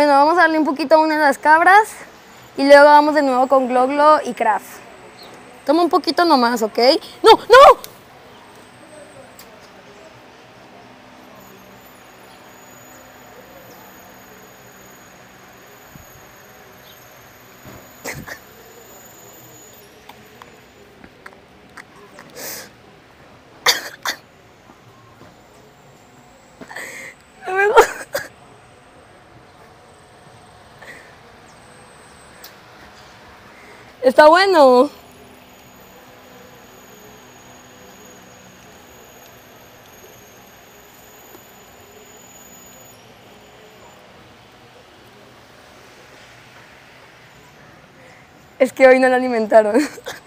Bueno, vamos a darle un poquito a una de las cabras y luego vamos de nuevo con Gloglo y Kraft. Toma un poquito nomás, ¿ok? ¡No, no! No Está bueno. Es que hoy no la alimentaron.